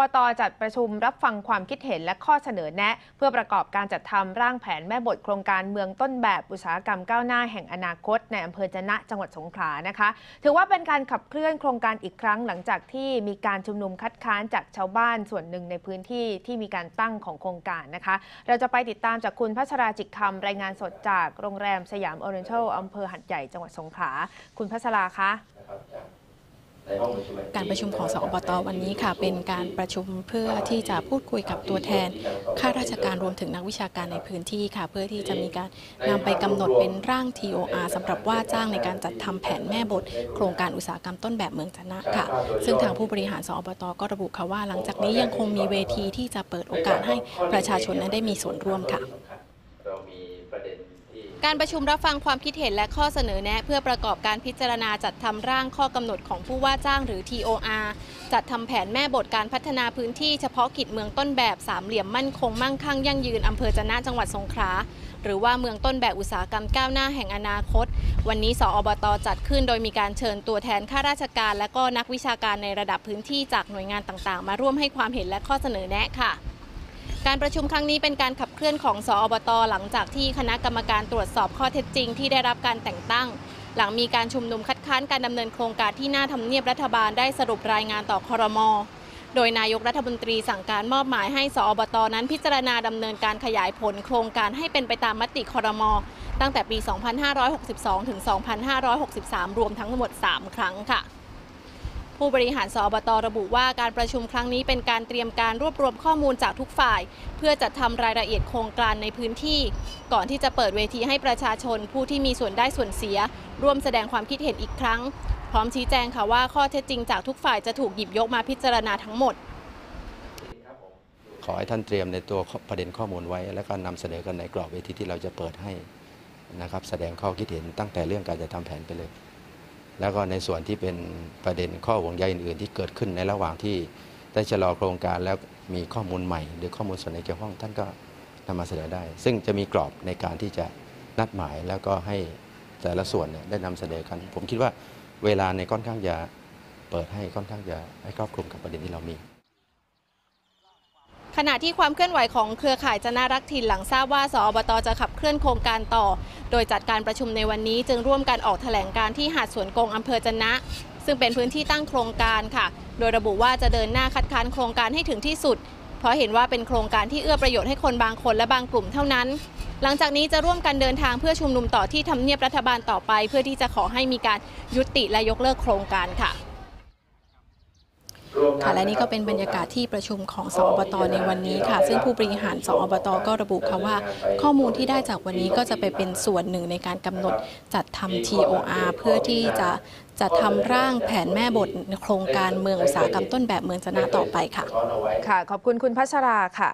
บตจัดประชุมรับฟังความคิดเห็นและข้อเสนอแนะ เพื่อประกอบการจัดทำร่างแผนแม่บทโครงการเมืองต้นแบบอุตสาหกรรมก้าวหน้าแห่งอนาคต ในอำเภอจะนะจังหวัดสงขลานะคะ ถือว่าเป็นการขับเคลื่อนโครงการอีกครั้งหลังจากที่มีการชุมนุมคัดค้านจากชาวบ้านส่วนหนึ่งในพื้นที่ที่มีการตั้งของโครงการนะคะ เราจะไปติดตามจากคุณพัชราจิตคำรายงานสดจากโรงแรมสยามโอเรนทัลอำเภอหัดใหญ่จังหวัดสงขลาคุณพัชราคะ การประชุมของสอบตวันนี้ค่ะ เป็นการประชุมเพื่อที่จะพูดคุยกับตัวแทนข้าราชการรวมถึงนักวิชาการในพื้นที่ค่ะ เพื่อที่จะมีการนำไปกำหนดเป็นร่าง TOR สำหรับว่าจ้างในการจัดทำแผนแม่บท โครงการอุตสาหกรรมต้นแบบเมืองจนะค่ะ ซึ่งทางผู้บริหารสอบตก็ระบุค่ะว่า หลังจากนี้ยังคงมีเวทีที่จะเปิดโอกาสให้ประชาชนนั้นได้มีส่วนร่วมค่ะ การประชุมรับฟังความคิดเห็นและข้อเสนอแนะ เพื่อประกอบการพิจารณาจัดทำร่างข้อกำหนดของผู้ว่าจ้างหรือ TOR จัดทำแผนแม่บทการพัฒนาพื้นที่เฉพาะกิจเมืองต้นแบบสามเหลี่ยมมั่นคงมั่งคั่งยั่งยืนอำเภอจะนะจังหวัดสงขลาหรือว่าเมืองต้นแบบอุตสาหกรรมก้าวหน้าแห่งอนาคต วันนี้สอบตจัดขึ้นโดยมีการเชิญตัวแทนข้าราชการ และก็นักวิชาการในระดับพื้นที่จากหน่วยงานต่างๆ มาร่วมให้ความเห็นและข้อเสนอแนะค่ะ การประชุมครั้งนี้เป็นการขับเคลื่อนของสอบต หลังจากที่คณะกรรมการตรวจสอบข้อเท็จจริงที่ได้รับการแต่งตั้ง หลังมีการชุมนุมคัดค้านการดำเนินโครงการที่หน้าทำเนียบรัฐบาลได้สรุปรายงานต่อคอรมอโดยนายกรัฐมนตรีสั่งการมอบหมายให้สอบตนั้นพิจารณาดำเนินการขยายผลโครงการให้เป็นไปตามมติคอรมอตั้งแต่ปี 2562 ถึง 2563 รวมทั้งหมด 3 ครั้งค่ะ ผู้บริหารสอบตระบุว่าการประชุมครั้งนี้เป็นการเตรียมการรวบรวมข้อมูลจากทุกฝ่าย เพื่อจัดทำรายละเอียดโครงการในพื้นที่ ก่อนที่จะเปิดเวทีให้ประชาชนผู้ที่มีส่วนได้ส่วนเสีย ร่วมแสดงความคิดเห็นอีกครั้ง พร้อมชี้แจงค่ะว่าข้อเท็จจริงจากทุกฝ่ายจะถูกหยิบยกมาพิจารณาทั้งหมด ขอให้ท่านเตรียมในตัวประเด็นข้อมูลไว้ แล้วก็นำเสนอกันในกรอบเวทีที่เราจะเปิดให้นะครับแสดงข้อคิดเห็นตั้งแต่เรื่องการจะทำแผนไปเลย แล้วก็ในส่วนที่เป็นประเด็นข้อห่วงใยอื่น ๆ ที่เกิดขึ้นในระหว่างที่ได้ชะลอโครงการแล้วมีข้อมูลใหม่ หรือข้อมูลส่วนในเกี่ยวข้องท่านก็นำมาเสนอได้ ซึ่งจะมีกรอบในการที่จะนัดหมายแล้วก็ให้แต่ละส่วนเนี่ยได้นำเสนอกัน ผมคิดว่าเวลาในค่อนข้างจะเปิดให้ค่อนข้างจะให้ครอบคลุมกับประเด็นที่เรามี ขณะที่ความเคลื่อนไหวของเครือข่ายจนารักถิ่นหลังทราบว่าสอบตจะขับเคลื่อนโครงการต่อ โดยจัดการประชุมในวันนี้จึงร่วมกันออกแถลงการที่หาดสวนกงอำเภอจะนะ ซึ่งเป็นพื้นที่ตั้งโครงการค่ะ โดยระบุว่าจะเดินหน้าคัดค้านโครงการให้ถึงที่สุด เพราะเห็นว่าเป็นโครงการที่เอื้อประโยชน์ให้คนบางคนและบางกลุ่มเท่านั้น หลังจากนี้จะร่วมกันเดินทางเพื่อชุมนุมต่อที่ทำเนียบรัฐบาลต่อไป เพื่อที่จะขอให้มีการยุติและยกเลิกโครงการค่ะ ค่ะและนี่ก็เป็นบรรยากาศที่ประชุมของสอบตในวันนี้ค่ะ ซึ่งผู้บริหารสอบตก็ระบุค่ะว่า ข้อมูลที่ได้จากวันนี้ก็จะไปเป็นส่วนหนึ่งในการกำหนดจัดทำ TOR เพื่อที่จะจัดทำร่างแผนแม่บทโครงการเมืองอุตสาหกรรมต้นแบบเมืองจะนะต่อไปค่ะ ค่ะ ขอบคุณคุณพัชราค่ะ